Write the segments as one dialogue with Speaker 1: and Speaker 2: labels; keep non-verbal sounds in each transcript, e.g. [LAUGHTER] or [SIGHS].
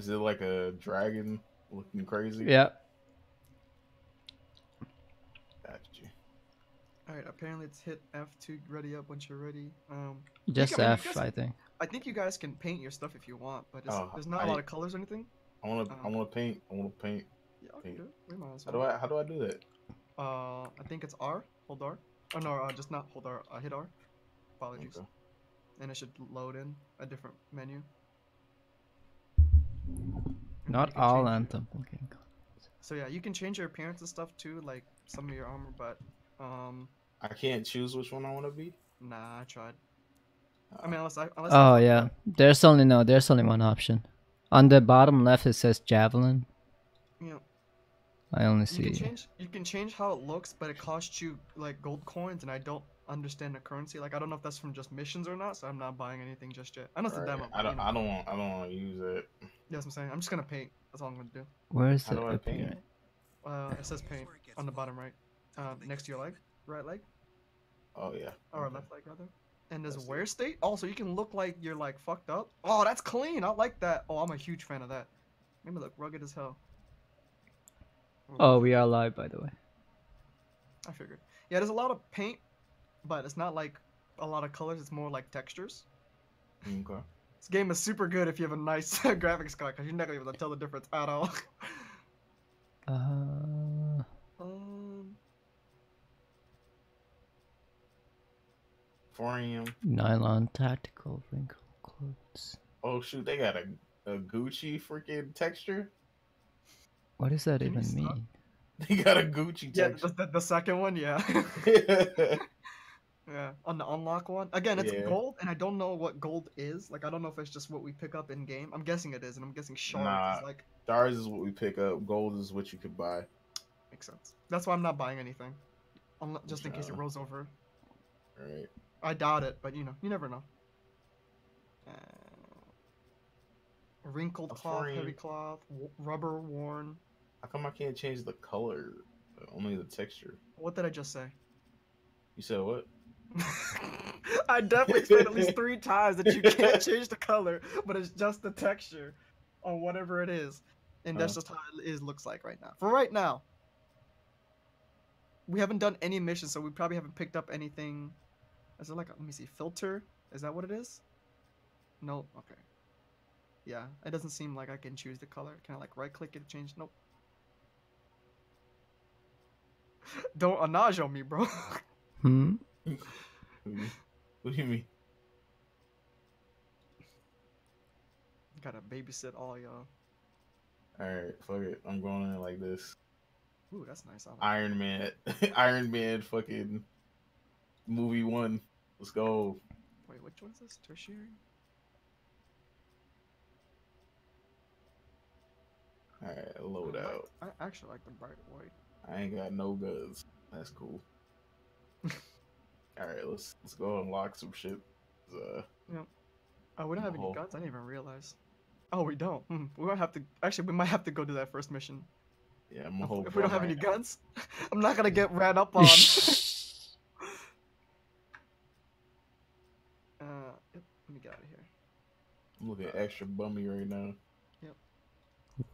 Speaker 1: Is it like a dragon looking crazy?
Speaker 2: Yeah.
Speaker 1: Got you.
Speaker 3: All right. Apparently, it's hit F to ready up once you're ready. Um,
Speaker 2: Just
Speaker 3: I mean, you
Speaker 2: F,
Speaker 3: guys-
Speaker 2: I think.
Speaker 3: I think you guys can paint your stuff if you want, but it's,
Speaker 1: Oh,
Speaker 3: there's not a
Speaker 1: I-
Speaker 3: lot of colors or anything.
Speaker 1: I want to. I
Speaker 3: Um,
Speaker 1: want to paint. I want to paint.
Speaker 3: Yeah, I can
Speaker 1: Paint.
Speaker 3: do it. We might as
Speaker 1: How do I? How do I do that?
Speaker 3: Uh, I think it's R. Hold R. Oh no, uh, just not hold R. Uh, hit R. Apologies.
Speaker 1: Okay.
Speaker 3: And it should load in a different menu. And then
Speaker 2: Not all
Speaker 3: change-
Speaker 2: Anthem. Okay.
Speaker 3: So yeah, you can change your appearance and stuff too, like some of your armor, but um,
Speaker 1: I can't choose which one I want to be.
Speaker 3: nah, I tried. I mean, unless I unless
Speaker 2: Oh
Speaker 3: I,
Speaker 2: yeah. There's only no. There's only one option. On the bottom left it says javelin.
Speaker 3: you know,
Speaker 2: I only
Speaker 3: you
Speaker 2: see.
Speaker 3: can change you can change how it looks, but it costs you like gold coins, and I don't understand the currency. Like I don't know if that's from just missions or not, so I'm not buying anything just yet. I know it's a demo.
Speaker 1: I don't.
Speaker 3: you know,
Speaker 1: I don't want. I don't want to use it.
Speaker 3: That's what I'm saying. I'm just gonna paint. That's all I'm gonna do.
Speaker 2: Where is
Speaker 1: How
Speaker 2: it
Speaker 1: do I paint
Speaker 2: appearing?
Speaker 1: it?
Speaker 3: Uh, it says paint on the bottom right, uh, next to your leg, right leg,
Speaker 1: Oh yeah.
Speaker 3: or
Speaker 1: Okay.
Speaker 3: left leg rather. And there's
Speaker 1: That's
Speaker 3: wear state. Also, you can look like you're like fucked up. Oh, that's clean. I like that. Oh, I'm a huge fan of that. Maybe look rugged as hell.
Speaker 2: Oh, we are live by the way.
Speaker 3: I figured. Yeah, there's a lot of paint, but it's not like a lot of colors. It's more like textures.
Speaker 1: Okay.
Speaker 3: This game is super good if you have a nice [LAUGHS] graphics card, because you're not gonna be able to tell the difference at all.
Speaker 2: Uh,
Speaker 3: um,
Speaker 1: 4 a.m.
Speaker 2: nylon tactical wrinkle clothes.
Speaker 1: Oh shoot, they got a, a Gucci freaking texture.
Speaker 2: What does that
Speaker 3: Can
Speaker 2: even mean?
Speaker 1: They got a Gucci
Speaker 3: yeah,
Speaker 1: texture.
Speaker 3: the, the, the second one, yeah. [LAUGHS] [LAUGHS] Yeah, on the unlock one. Again, it's
Speaker 1: Yeah.
Speaker 3: gold, and I don't know what gold is. Like, I don't know if it's just what we pick up in game. I'm guessing it is, and I'm guessing shards
Speaker 1: Nah.
Speaker 3: is like
Speaker 1: Stars is what we pick up. Gold is what you could buy.
Speaker 3: makes sense. That's why I'm not buying anything, just in case it rolls over.
Speaker 1: Right.
Speaker 3: I doubt it, but you know, you never know. Uh, wrinkled cloth, heavy cloth, rubber worn.
Speaker 1: How come I can't change the color? Only the texture.
Speaker 3: What did I just say?
Speaker 1: You said what? [LAUGHS]
Speaker 3: I definitely said at least three times that you can't [LAUGHS] change the color, but it's just the texture on whatever it is. And that's
Speaker 1: Oh.
Speaker 3: just how it is looks like right now. For right now. We haven't done any missions, so we probably haven't picked up anything. Is it like a, let me see, filter? Is that what it is? No, okay. Yeah, it doesn't seem like I can choose the color. Can I like right click it, change? Nope. [LAUGHS] Don't anage on me, bro.
Speaker 2: Hmm.
Speaker 1: What do you- what do you mean?
Speaker 3: Gotta babysit all y'all.
Speaker 1: Alright, fuck it. I'm going in like this.
Speaker 3: Ooh, that's nice. Like
Speaker 1: Iron Man. [LAUGHS] Iron Man fucking movie one. Let's go.
Speaker 3: Wait, which one's this? Tertiary?
Speaker 1: Alright, load
Speaker 3: I like-
Speaker 1: out.
Speaker 3: I actually like the bright white.
Speaker 1: I ain't got no guns. That's cool. Alright, let's let's go unlock some shit. Uh,
Speaker 3: Oh, we don't have any guns. I didn't even realize. Oh, we don't. Hmm. We might have to. Actually, we might have to go do that first mission.
Speaker 1: yeah, I'm gonna
Speaker 3: If, we don't have
Speaker 1: right
Speaker 3: any
Speaker 1: now.
Speaker 3: guns, [LAUGHS] I'm not gonna get ran up [LAUGHS] on. [LAUGHS] uh, yep, let me get out of here.
Speaker 1: I'm looking extra bummy right now. Yep.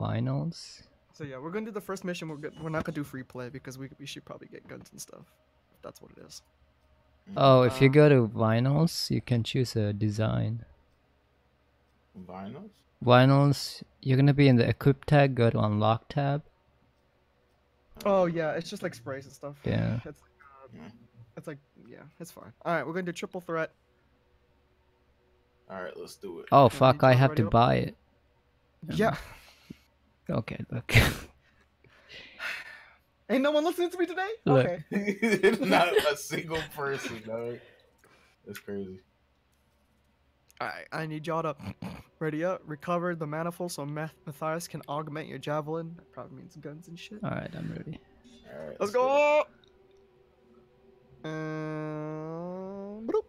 Speaker 2: Vinyls.
Speaker 3: So yeah, we're gonna do the first mission. We're good. We're not gonna do free play because we we should probably get guns and stuff. If that's what it is.
Speaker 2: Oh, if you
Speaker 3: Uh,
Speaker 2: go to vinyls, you can choose a design.
Speaker 1: Vinyls?
Speaker 2: Vinyls, you're gonna be in the equip tag. Go to unlock tab.
Speaker 3: Oh yeah, it's just like sprays and stuff.
Speaker 2: Yeah.
Speaker 3: It's like, uh,
Speaker 1: Yeah.
Speaker 3: it's like yeah, it's fine. All right, we're gonna do triple threat.
Speaker 1: Alright, let's do it.
Speaker 2: Oh fuck! I have to
Speaker 3: up-
Speaker 2: buy it.
Speaker 3: Yeah. [LAUGHS]
Speaker 2: Okay, look. [LAUGHS]
Speaker 3: Ain't no one listening to me today?
Speaker 2: Look.
Speaker 3: Okay. [LAUGHS] [LAUGHS]
Speaker 1: Not a single person, dog. That's crazy.
Speaker 3: Alright, I need y'all to ready up, recover the manifold so Math- Matthias can augment your javelin. That probably means guns and shit.
Speaker 2: All right, I'm ready.
Speaker 1: Alright.
Speaker 3: Let's
Speaker 1: do it.
Speaker 3: go! Um, bloop.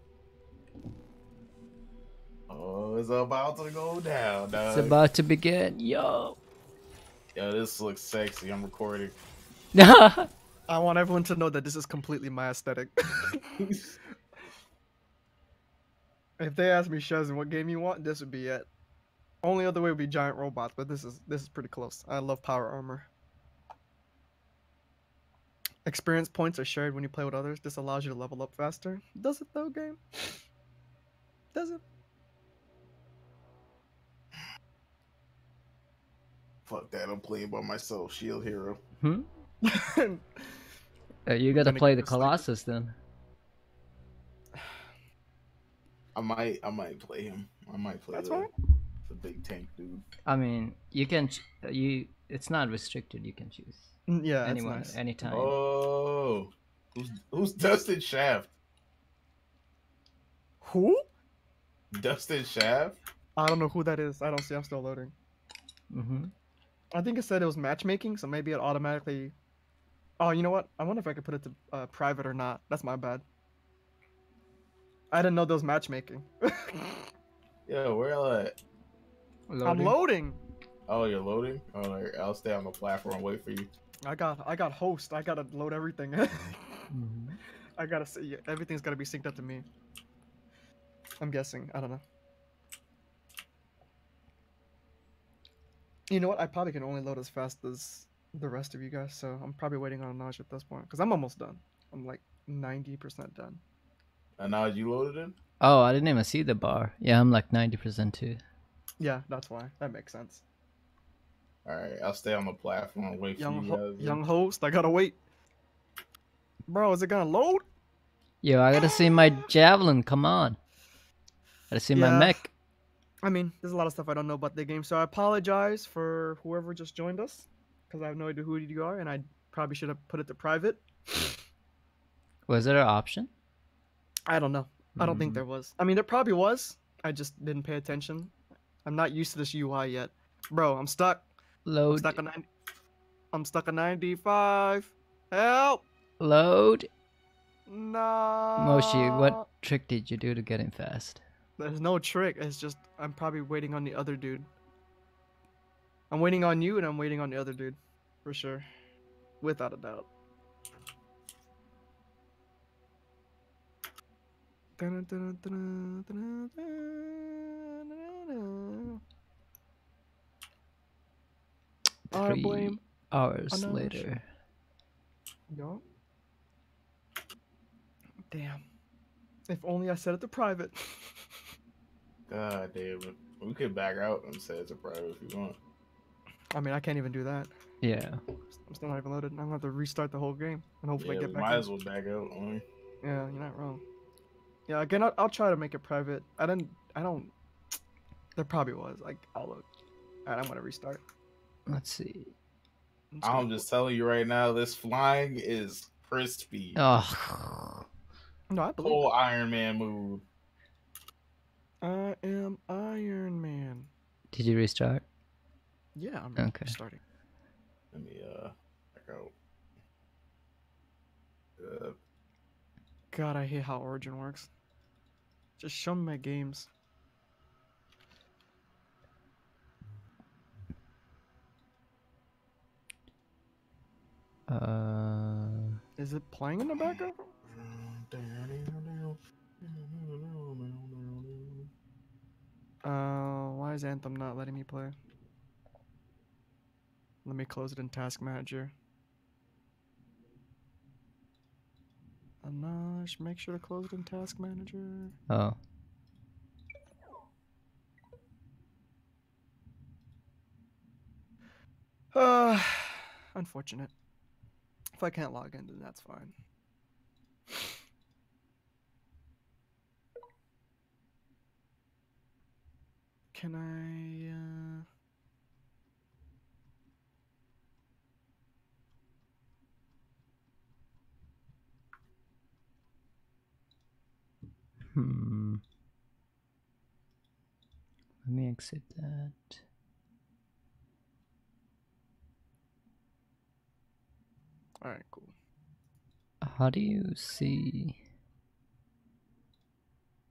Speaker 1: Oh, it's about to go down, dog.
Speaker 2: It's about to begin. Yo.
Speaker 1: Yo, this looks sexy. I'm recording. [LAUGHS]
Speaker 3: I want everyone to know that this is completely my aesthetic. [LAUGHS] if they ask me, Shazin, what game you want, this would be it. Only other way would be giant robots, but this is this is pretty close. I love power armor. Experience points are shared when you play with others. This allows you to level up faster. Does it though, game? Does it?
Speaker 1: Fuck that. I'm playing by myself. Shield hero.
Speaker 2: Hmm? Uh, you gotta play the
Speaker 3: it slightly-
Speaker 2: Colossus then.
Speaker 1: I might. I might play him. I might play
Speaker 3: That's
Speaker 1: the,
Speaker 3: fine.
Speaker 1: the big tank dude.
Speaker 2: I mean, you can ch- uh, you. It's not restricted. You can choose
Speaker 3: Mm, Yeah,
Speaker 2: anyone,
Speaker 3: nice.
Speaker 2: anytime.
Speaker 1: Oh, who's who's Dustin Shaft?
Speaker 3: Who?
Speaker 1: Dustin Shaft?
Speaker 3: I don't know who that is. I don't see. I'm still loading.
Speaker 2: hmm
Speaker 3: I think it said it was matchmaking, so maybe it automatically. Oh, you know what? I wonder if I could put it to uh, private or not. That's my bad. I didn't know there was matchmaking. [LAUGHS]
Speaker 1: Yeah, where y'all at?
Speaker 3: I'm loading.
Speaker 1: Oh, you're loading. Oh, all right, I'll stay on the platform and wait for you.
Speaker 3: I got I got host. I gotta load everything.
Speaker 2: Mhm. [LAUGHS]
Speaker 3: I gotta see everything's gotta be synced up to me. I'm guessing. I don't know. You know what? I probably can only load as fast as the rest of you guys, so I'm probably waiting on Naj at this point because I'm almost done. I'm like 90% done.
Speaker 1: And now you loaded in?
Speaker 2: Oh, I didn't even see the bar. Yeah, I'm like ninety percent too.
Speaker 3: Yeah, that's why. That makes sense.
Speaker 1: All right, I'll stay on the platform and wait
Speaker 3: Young
Speaker 1: for you
Speaker 3: ho-
Speaker 1: guys.
Speaker 3: young host, I gotta wait. Bro, is it gonna load?
Speaker 2: Yo, I gotta see my javelin. Come on. I Gotta see my mech.
Speaker 3: I mean, there's a lot of stuff I don't know about the game, so I apologize for whoever just joined us, because I have no idea who you are, and I probably should have put it to private.
Speaker 2: Was there an option?
Speaker 3: I don't know. I don't think
Speaker 2: Mm.
Speaker 3: there was. I mean, there probably was. I just didn't pay attention. I'm not used to this UI yet, bro. I'm stuck. I'm
Speaker 2: Load.
Speaker 3: stuck on 90. I'm stuck on 95. Help!
Speaker 2: Load.
Speaker 3: No.
Speaker 2: Moshi, what trick did you do to get him fast?
Speaker 3: There's no trick. It's just I'm probably waiting on the other dude. I'm waiting on you, and I'm waiting on the other dude, for sure, without a doubt. I
Speaker 2: Three
Speaker 3: blame.
Speaker 2: hours
Speaker 3: Anoj.
Speaker 2: later.
Speaker 3: Yo. Damn. If only I set it to private. [LAUGHS]
Speaker 1: God damn it. We could back out and say it's a private if you want.
Speaker 3: I mean, I can't even do that.
Speaker 2: Yeah.
Speaker 3: I'm still not even loaded. I'm gonna have to restart the whole game and hopefully
Speaker 1: Yeah,
Speaker 3: get
Speaker 1: we
Speaker 3: back.
Speaker 1: might
Speaker 3: in.
Speaker 1: as well back out. only.
Speaker 3: Yeah, you're not wrong. Yeah, again, I'll, I'll try to make it private. I didn't. I don't. There probably was. Like, I'll look. Alright, I'm gonna restart.
Speaker 2: Let's see.
Speaker 3: I'm just
Speaker 1: I'm just telling you right now, this flying is crispy.
Speaker 2: Oh.
Speaker 3: No, I believe.
Speaker 1: Full Iron Man move.
Speaker 3: I am Iron Man.
Speaker 2: Did you restart?
Speaker 3: Yeah, I'm
Speaker 2: Okay.
Speaker 3: restarting.
Speaker 1: Let me uh back out. Uh,
Speaker 3: God, I hate how Origin works. Just show me my games.
Speaker 2: Uh.
Speaker 3: Is it playing in the background? Uh, why is Anthem not letting me play? Let me close it in Task Manager. Anash, make sure to close it in Task Manager.
Speaker 2: Oh.
Speaker 3: Uh, unfortunate. If I can't log in, then that's fine. Can I, uh...
Speaker 2: Hmm. Let me exit that.
Speaker 3: Alright, cool.
Speaker 2: How do you see?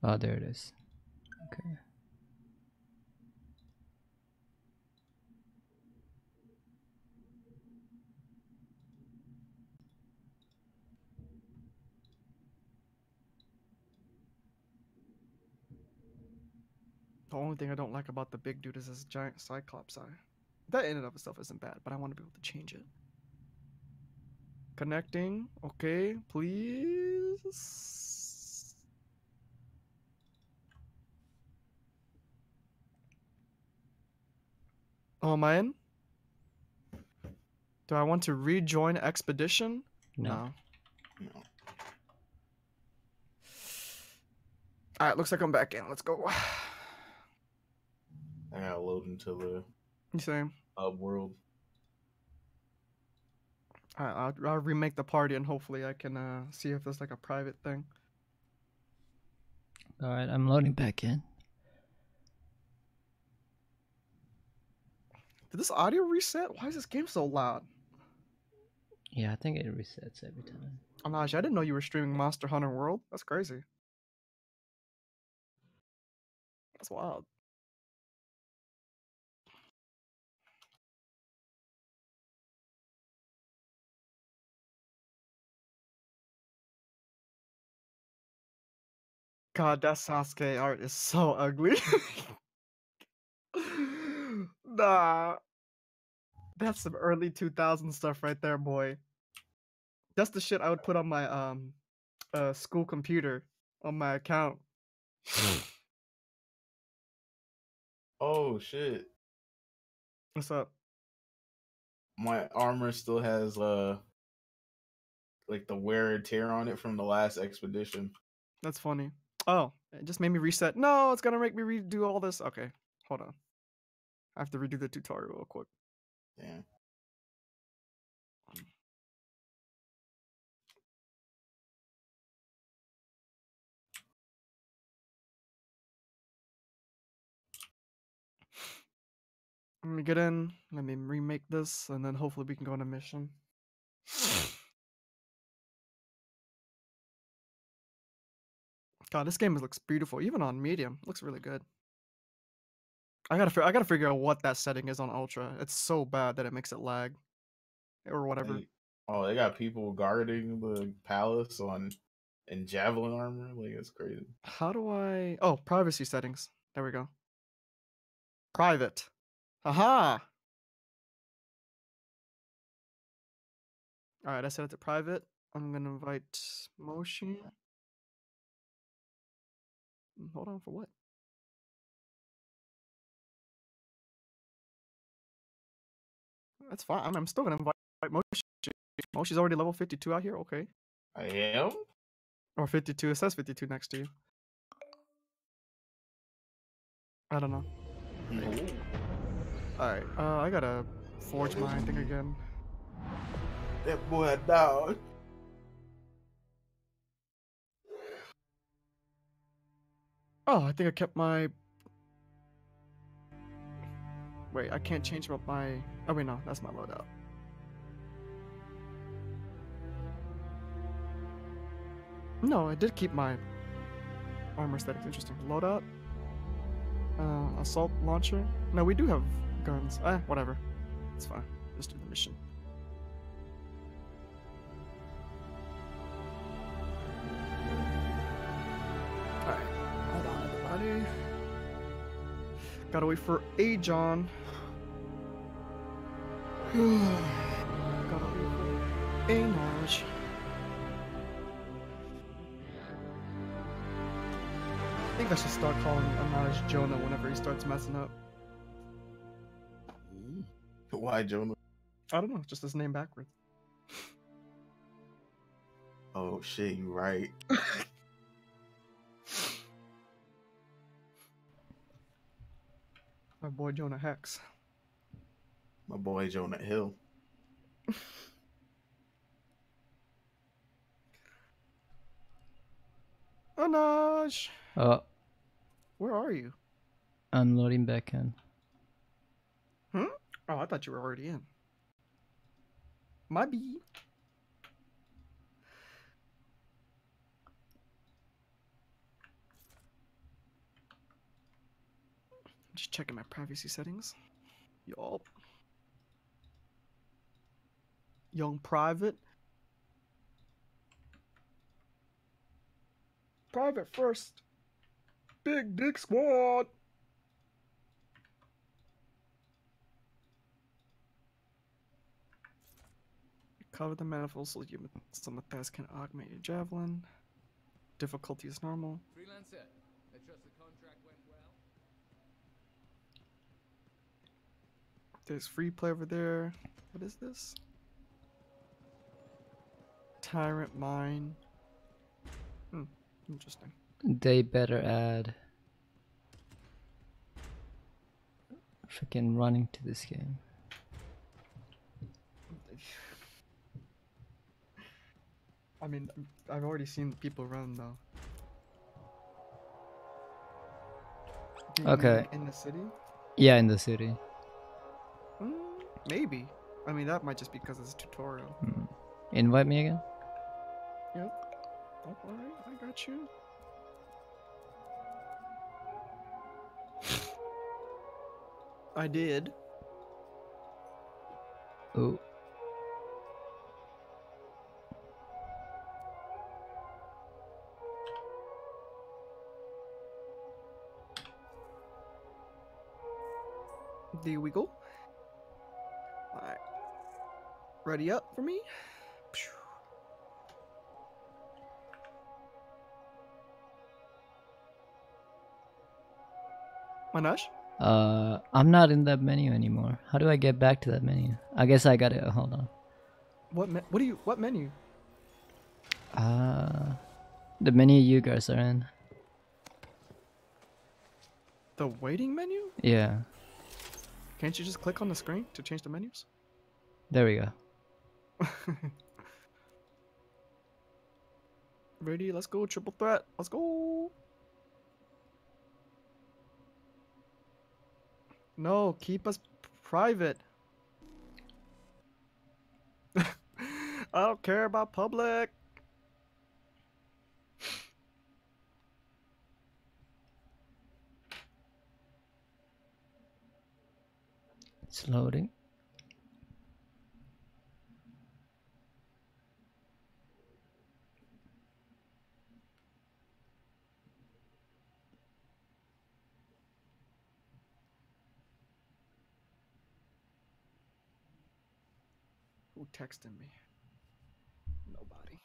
Speaker 2: Oh, there it is. Okay.
Speaker 3: The only thing I don't like about the big dude is his giant cyclops eye. That in and of itself isn't bad, but I want to be able to change it. Connecting. Okay, please. Oh, am I in? Do I want to rejoin expedition?
Speaker 2: No.
Speaker 1: No.
Speaker 3: All right, looks like I'm back in. Let's go.
Speaker 1: I gotta load into the
Speaker 3: You say?
Speaker 1: hub world.
Speaker 3: All right, I'll, I'll remake the party and hopefully I can uh, see if there's like a private thing.
Speaker 2: All right, I'm loading back in.
Speaker 3: Did this audio reset? Why is this game so loud?
Speaker 2: Yeah, I think it resets every time.
Speaker 3: Oh, Naj, I didn't know you were streaming Monster Hunter World. That's crazy. That's wild. God, that Sasuke art is so ugly. [LAUGHS] nah. That's some early 2000 stuff right there, boy. That's the shit I would put on my um uh school computer on my account. [SIGHS]
Speaker 1: Oh shit!
Speaker 3: What's up?
Speaker 1: My armor still has uh like the wear and tear on it from the last expedition.
Speaker 3: That's funny. Oh, it just made me reset. No, it's gonna make me redo all this. Okay, hold on. I have to redo the tutorial real quick.
Speaker 1: Yeah. Um.
Speaker 3: Let me get in. Let me remake this, and then hopefully we can go on a mission. [LAUGHS] God, this game looks beautiful, even on medium. Looks really good. I gotta, I gotta figure out what that setting is on ultra. It's so bad that it makes it lag, or whatever.
Speaker 1: They- oh, they got people guarding the palace on in javelin armor. Like it's crazy.
Speaker 3: How do I? Oh, privacy settings. There we go. Private. Haha. All right, I set it to private. I'm gonna invite Moshi. Mm, Hold on for what? That's fine. I'm, I'm still gonna invite Moshi. Moshi's already level 52 out here. Okay,
Speaker 1: I am.
Speaker 3: or 52. It says 52 next to you. I don't know. All right. Uh, I gotta forge my thing again.
Speaker 1: That boy a dog.
Speaker 3: Oh, I think I kept my. Wait, I can't change up my. Oh wait, no, that's my loadout. No, I did keep my armor aesthetics. Interesting. Loadout. Uh, assault launcher. No, we do have guns. Eh, whatever. It's fine. Let's do the mission. Gotta wait for Ajon. [SIGHS] Gotta wait for Anoj. I think I should start calling Anaj Jonah whenever he starts messing up.
Speaker 1: Why Jonah?
Speaker 3: I don't know, just his name backwards.
Speaker 1: Oh shit, you right. [LAUGHS]
Speaker 3: My boy Jonah Hex.
Speaker 1: My boy Jonah Hill. [LAUGHS]
Speaker 3: Anaj!
Speaker 2: Oh,
Speaker 3: Where are you?
Speaker 2: I'm loading back in. Hmm?
Speaker 3: Oh, I thought you were already in. My B. Just checking my privacy settings. Yup. Young private. Private first. Big dick squad. Cover the manifold so your stomach can augment your javelin. Difficulty is normal.
Speaker 4: Freelancer.
Speaker 3: There's free play over there. What is this? Tyrant mine. Hmm, interesting.
Speaker 2: They better add freaking running to this game.
Speaker 3: I mean, I've already seen people run though. Do
Speaker 2: Okay.
Speaker 3: In the city?
Speaker 2: Yeah, in the city.
Speaker 3: Maybe. I mean, that might just be because it's a tutorial.
Speaker 2: Hmm. Invite me again. Yep.
Speaker 3: Don't worry, I got you. [LAUGHS] I did.
Speaker 2: Oh,
Speaker 3: There we go. Ready up for me? Manash?
Speaker 2: uh, I'm not in that menu anymore. How do I get back to that menu? I guess I got it. Hold on.
Speaker 3: What me- what do you what menu?
Speaker 2: Uh, the menu you guys are in.
Speaker 3: The waiting menu?
Speaker 2: Yeah,
Speaker 3: Can't you just click on the screen to change the menus?
Speaker 2: there we go. [LAUGHS]
Speaker 3: Ready, let's go, triple threat. Let's go. No, keep us private. [LAUGHS] I don't care about public.
Speaker 2: It's loading.
Speaker 3: Texted me? Nobody.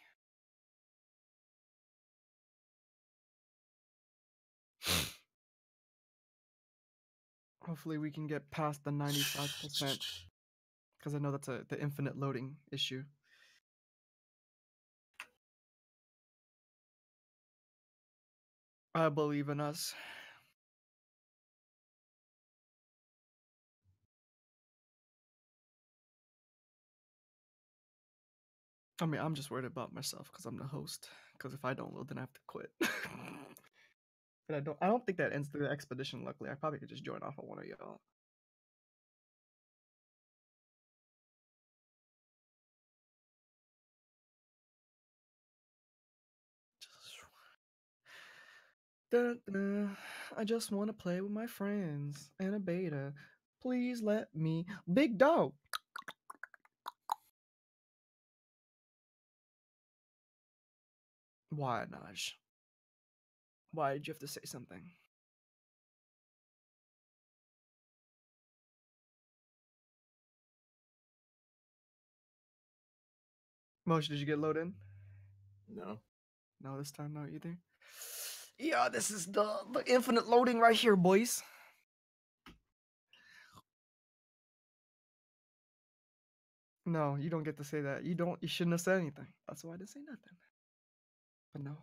Speaker 3: [SIGHS] Hopefully we can get past the 95% because [SIGHS] I know that's a the infinite loading issue. I believe in us. I mean, I'm just worried about myself because I'm the host. Because if I don't load, then I have to quit. [LAUGHS] but I don't. I don't think that ends the expedition. Luckily, I probably could just join off of one of y'all. I just want to play with my friends and a beta. Please let me. Big dog. Why, Naj? Why did you have to say something? Mosh, did you get loaded in?
Speaker 1: No.
Speaker 3: No, this time no either. [SIGHS] Yeah, this is the the infinite loading right here, boys. No, you don't get to say that. You don't. You shouldn't have said anything. That's why I didn't say nothing. But no,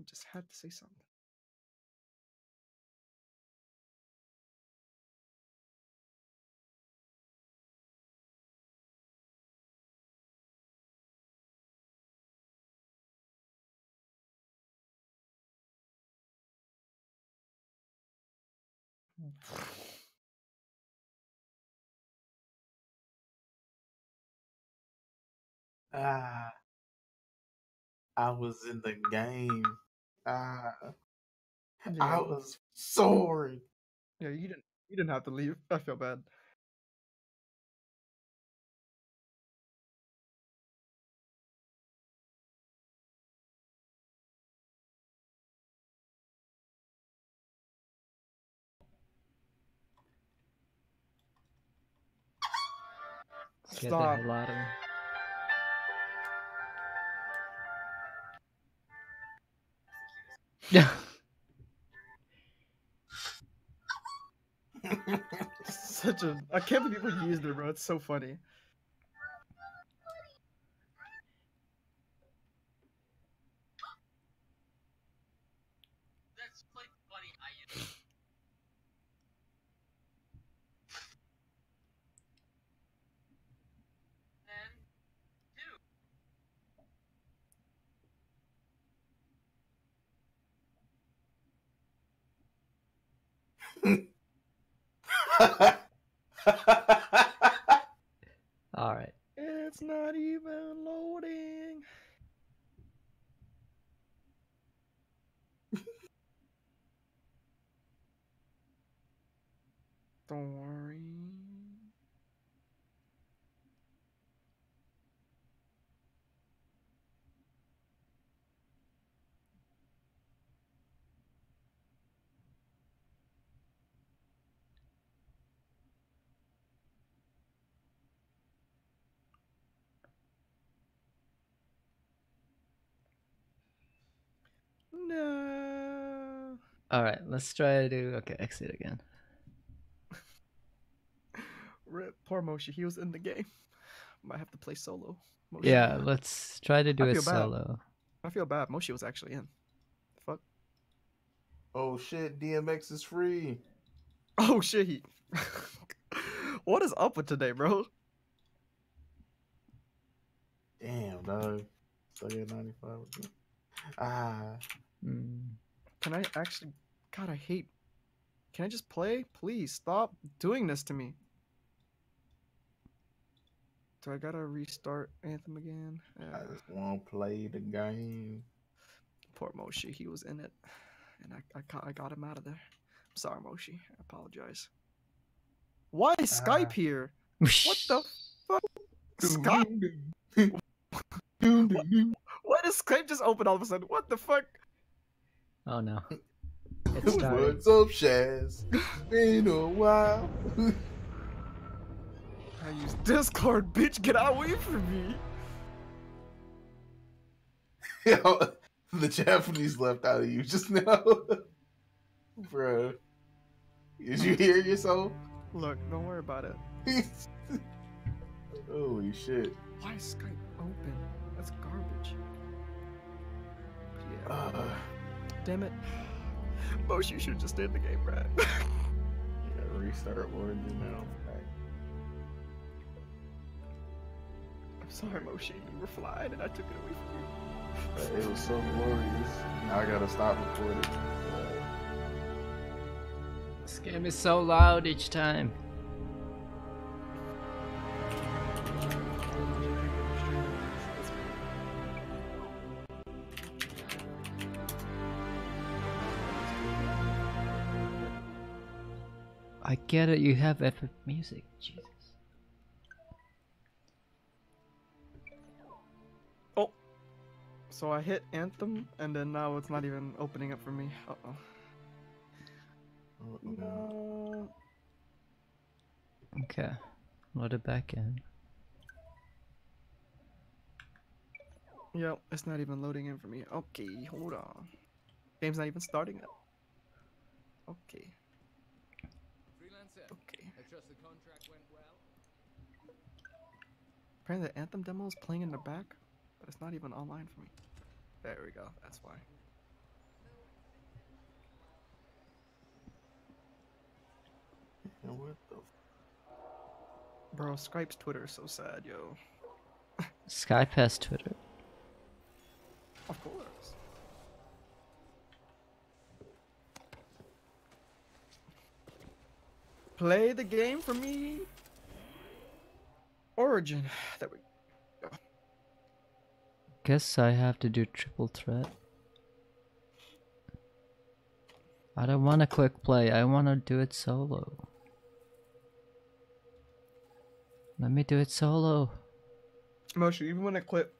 Speaker 3: I just had to say something.
Speaker 1: Ah. I was in the game. Ah. I was sorry.
Speaker 3: Yeah, you didn't. You didn't have to leave. I feel bad.
Speaker 2: Get the
Speaker 3: Stop. Such a. I can't believe people used it, bro. It's so funny.
Speaker 5: That's quite funny. I then two.
Speaker 2: All right.
Speaker 3: It's not even loading. Don't worry. No.
Speaker 2: All right. Let's try to. Do okay, exit again.
Speaker 3: Rip. Poor Moshi. He was in the game. Might have to play solo. Moshi.
Speaker 2: Yeah, let's try to do
Speaker 3: I
Speaker 2: it
Speaker 3: feel bad.
Speaker 2: solo.
Speaker 3: I feel bad. Moshi was actually in. Fuck.
Speaker 1: oh shit, DMX is free.
Speaker 3: Oh shit. He... [LAUGHS] what is up with today, bro?
Speaker 1: Damn, dog. Still yeah, 95. again. Ah,
Speaker 2: Mm.
Speaker 3: Can I actually? God, I hate. Can I just play? Please stop doing this to me. Do I gotta restart Anthem again?
Speaker 1: I just want to play the game.
Speaker 3: Poor Moshi, he was in it, and I I got, I got him out of there. I'm sorry, Moshi. I apologize. Why is Skype
Speaker 1: Ah.
Speaker 3: here? What the [LAUGHS] fuck? Skype? [LAUGHS] Why does Skype just open all of a sudden? What the fuck?
Speaker 2: Oh no. Started.
Speaker 1: What's up, Shaz? Been a while.
Speaker 3: I use Discord, bitch. Get away from me. [LAUGHS]
Speaker 1: Yo, the Japanese left out of you just now. [LAUGHS] Bro. Did you hear yourself?
Speaker 3: Look, don't worry about it. [LAUGHS]
Speaker 1: Holy shit.
Speaker 3: Why is Skype open? That's garbage. Yeah.
Speaker 1: Uh,
Speaker 3: Damn it. [LAUGHS] Mosh, you should just stay in the game, Brad. [LAUGHS]
Speaker 1: yeah, restart Origin now.
Speaker 3: I'm sorry, Moshi. You were flying and I took it away from you.
Speaker 1: But it was so glorious. Now I gotta stop recording.
Speaker 2: This game is so loud each time. Get it, you have epic music. Jesus. Oh!
Speaker 3: So I hit Anthem and then now it's not even opening up for me. Uh oh.
Speaker 1: Uh-oh.
Speaker 3: No.
Speaker 2: Okay. Load it back in.
Speaker 3: Yep, it's not even loading in for me. Okay, hold on. Game's not even starting up. Okay,
Speaker 4: Freelancer,
Speaker 3: okay.
Speaker 4: I trust the contract went well.
Speaker 3: Apparently the Anthem demo is playing in the back, but it's not even online for me. There we go, that's why.
Speaker 1: And what the
Speaker 3: Bro, Skype's Twitter is so sad, yo.
Speaker 2: Skype has Twitter.
Speaker 3: Of course. Play the game for me. Origin. [SIGHS] There we go.
Speaker 2: Guess I have to do triple threat. I don't want to quick play, I want to do it solo. Let me do it solo.
Speaker 3: Moshi, even when I click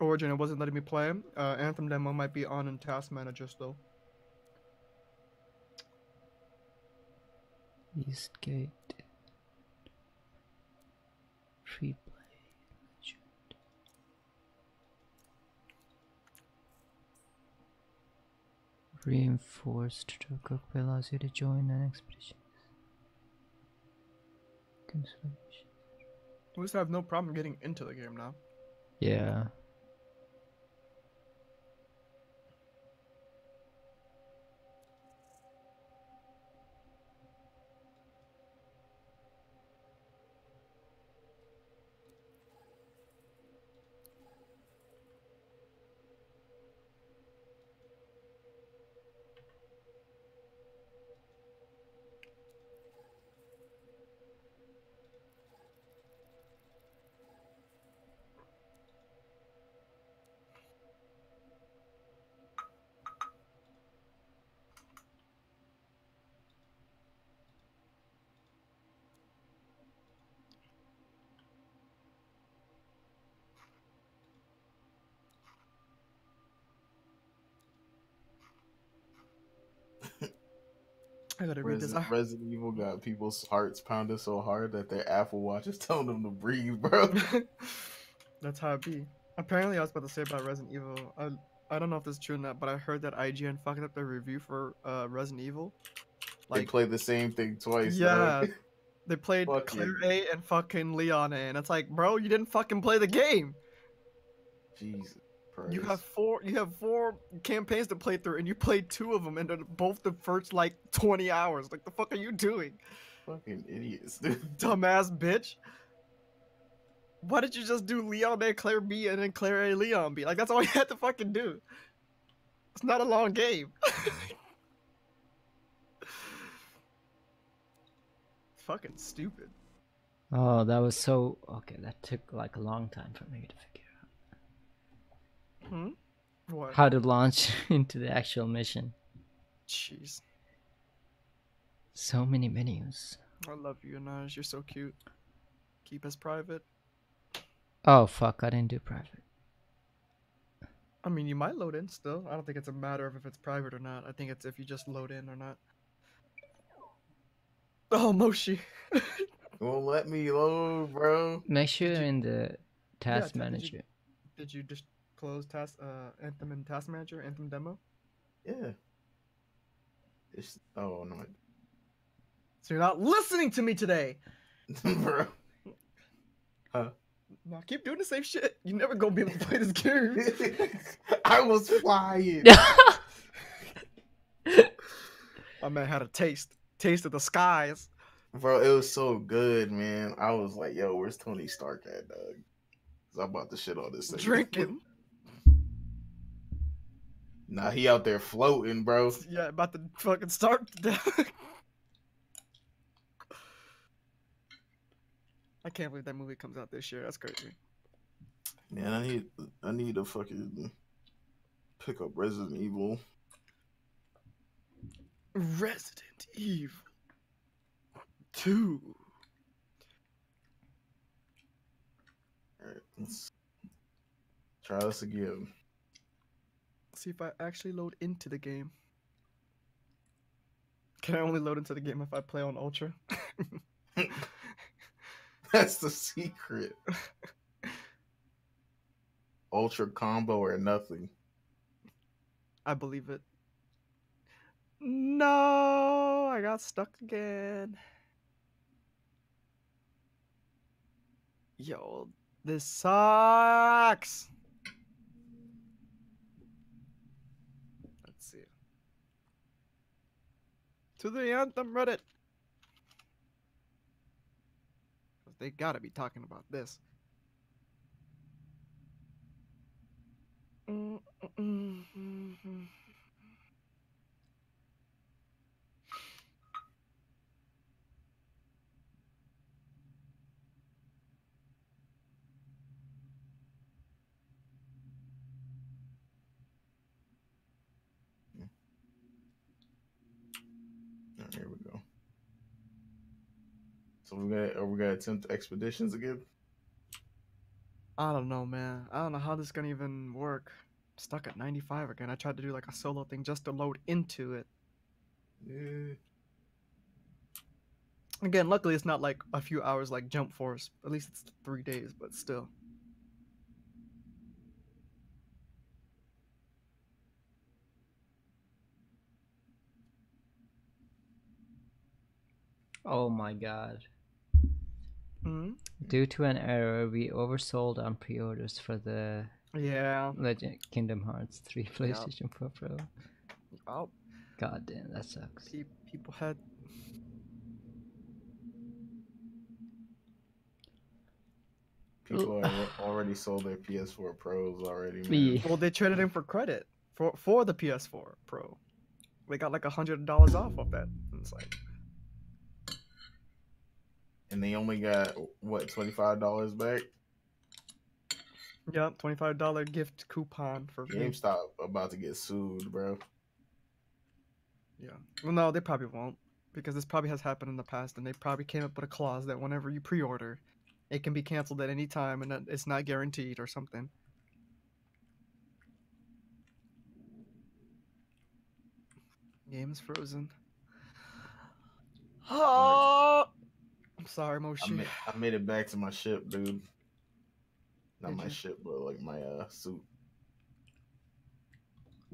Speaker 3: Origin, it wasn't letting me play. Uh, Anthem demo might be on in Task Manager still.
Speaker 2: Eastgate. Free play. Legend. Reinforced to cockpit allows you to join an expedition. Consolation.
Speaker 3: At least I have no problem getting into the game now.
Speaker 2: Yeah.
Speaker 3: I gotta read this.
Speaker 1: Resident, Evil got people's hearts pounding so hard that their Apple Watch is [LAUGHS] telling them to breathe, bro. [LAUGHS]
Speaker 3: That's how it be. Apparently, I was about to say about Resident Evil. I I don't know if this is true or not, but I heard that IGN fucked up their review for uh Resident Evil. Like,
Speaker 1: they played the same thing twice.
Speaker 3: yeah,
Speaker 1: dog. [LAUGHS]
Speaker 3: they played
Speaker 1: Fuck
Speaker 3: Claire
Speaker 1: you.
Speaker 3: A and fucking Leon A, and it's like, bro, you didn't fucking play the game.
Speaker 1: Jesus Christ.
Speaker 3: You have four. You have four campaigns to play through, and you played two of them, and they're both the first like twenty hours. Like, the fuck are you doing,
Speaker 1: fucking idiots, [LAUGHS] dude.
Speaker 3: dumbass bitch? Why did you just do Leon A, Claire B, and then Claire A, Leon B? Like, that's all [LAUGHS] you had to fucking do. It's not a long game. [LAUGHS] fucking stupid.
Speaker 2: Oh, that was so okay. That took like a long time for me to figure out
Speaker 3: Hmm. What?
Speaker 2: how to launch [LAUGHS] into the actual mission.
Speaker 3: Jeez.
Speaker 2: So many menus.
Speaker 3: I love you, Naj. You're so cute. Keep us private.
Speaker 2: Oh fuck! I didn't do private.
Speaker 3: I mean, you might load in still. I don't think it's a matter of if it's private or not. I think it's if you just load in or not. Oh, Moshi. [LAUGHS]
Speaker 1: Won't let me load, bro.
Speaker 2: Make sure
Speaker 3: Did you-
Speaker 2: in the task
Speaker 3: did you-
Speaker 2: manager.
Speaker 3: Did you just close task uh Anthem and Task Manager, Anthem demo?
Speaker 1: Yeah. It's oh no,
Speaker 3: So you're not listening to me today. [LAUGHS]
Speaker 1: bro.
Speaker 3: No, keep doing the same shit. You never gonna be able to play this game. [LAUGHS]
Speaker 1: I was flying. [LAUGHS]
Speaker 3: My man had a taste, taste of the skies.
Speaker 1: Bro, it was so good, man. I was like, yo, where's Tony Stark at, dog? Cause I'm about to shit on this thing.
Speaker 3: Drinking.
Speaker 1: Nah, he out there floating, bro.
Speaker 3: Yeah, about to fucking start. I can't believe that movie comes out this year. That's crazy.
Speaker 1: Man, I need I need to fucking pick up Resident Evil.
Speaker 3: Resident Evil 2.
Speaker 1: Alright, let's try this again.
Speaker 3: See if I actually load into the game. Can I only load into the game if I play on Ultra? [LAUGHS]
Speaker 1: That's the secret. Ultra combo or nothing.
Speaker 3: I believe it. No, I got stuck again. Yo, this sucks. Let's see. To the anthem Reddit. 'Cause They gotta be talking about this. Mm, mm, mm,
Speaker 1: We're gonna are we gonna attempt expeditions again?
Speaker 3: I don't know, man. I don't know how this gonna even work. I'm stuck at 95 again. I tried to do like a solo thing just to load into it.
Speaker 1: Yeah.
Speaker 3: Again, luckily it's not like a few hours like Jump Force. At least it's three days, but still.
Speaker 2: Oh my god
Speaker 3: hmm
Speaker 2: Due to an error, we oversold on pre-orders for the
Speaker 3: Yeah.
Speaker 2: Legend Kingdom Hearts 3 PlayStation 4 Pro.
Speaker 3: Oh,
Speaker 2: God damn, that sucks.
Speaker 3: pe- people had.
Speaker 1: People are [LAUGHS] already sold their PS4 Pros already, man.
Speaker 2: Yeah.
Speaker 3: Well, they traded in for credit for for the PS4 Pro. They got like a hundred dollars off of that. It's like,
Speaker 1: And they only got what twenty five dollars back.
Speaker 3: Yep, twenty five dollar gift coupon for me.
Speaker 1: GameStop about to get sued, bro.
Speaker 3: Yeah. Well, no, they probably won't because this probably has happened in the past, and they probably came up with a clause that whenever you pre-order, it can be canceled at any time, and that it's not guaranteed or something. Game's frozen. Oh, I'm sorry,
Speaker 1: I
Speaker 3: Moshi.
Speaker 1: made, I made it back to my ship, dude. Not
Speaker 3: Did
Speaker 1: my
Speaker 3: you?
Speaker 1: ship, but like my uh suit.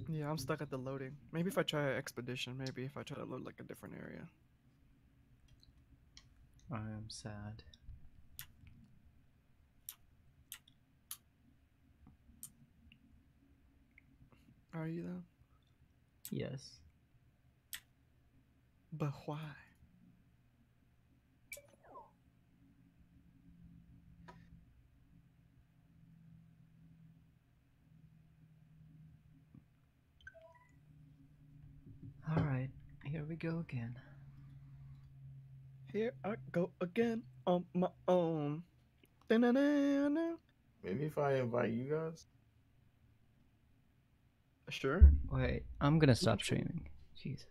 Speaker 3: Yeah, I'm stuck at the loading. Maybe if I try an expedition, maybe if I try to load like a different area.
Speaker 2: I am sad.
Speaker 3: Are you though?
Speaker 2: Yes.
Speaker 3: But why?
Speaker 2: Alright, here we go again.
Speaker 3: Here I go again on my own. Da-na-na-na.
Speaker 1: Maybe if I invite you guys.
Speaker 3: Sure.
Speaker 2: Wait, I'm gonna stop streaming. Jesus.